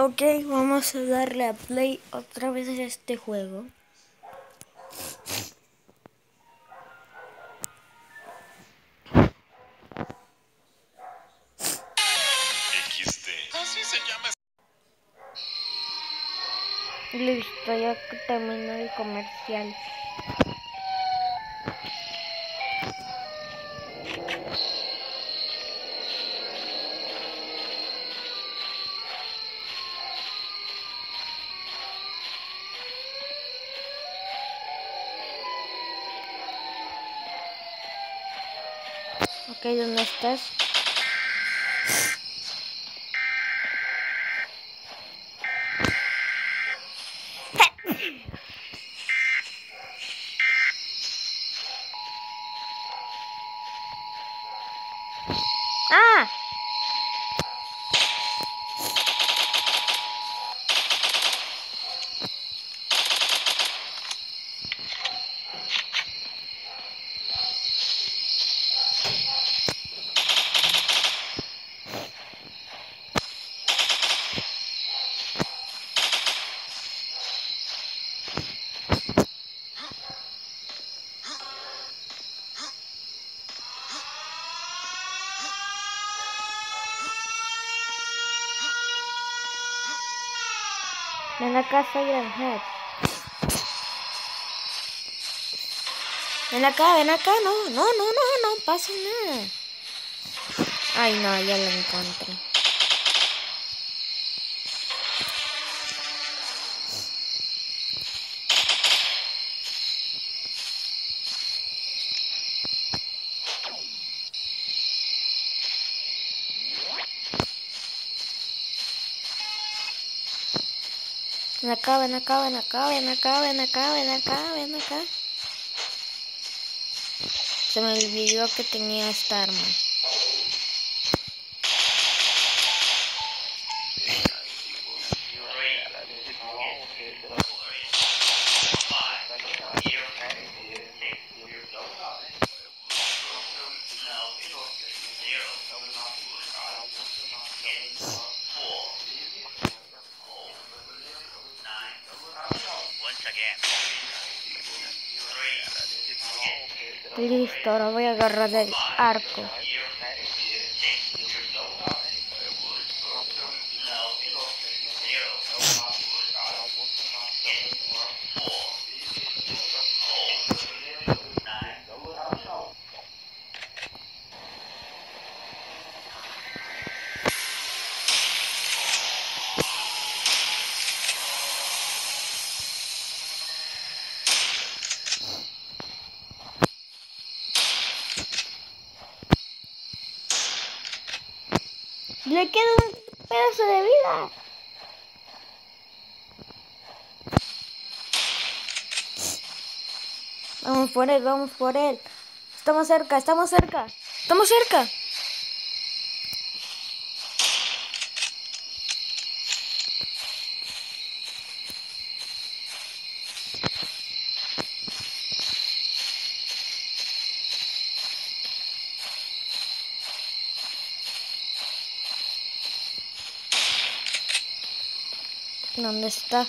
Ok, vamos a darle a play otra vez a este juego. XD. Así se llama. Listo, ya terminó el comercial. Ok, ¿dónde estás? ¡Ah! Ven acá, Siren. Ven acá, ven acá, no, no, no, no, no pasa nada. Ay, no, ya lo encontré. Ven acá, ven acá, ven acá, ven acá, ven acá, ven acá, ven acá. Se me olvidó que tenía esta arma. Listo, ahora voy a agarrar el arco. Le queda un pedazo de vida. Vamos por él, vamos por él. Estamos cerca, estamos cerca. Estamos cerca. ¿Dónde está?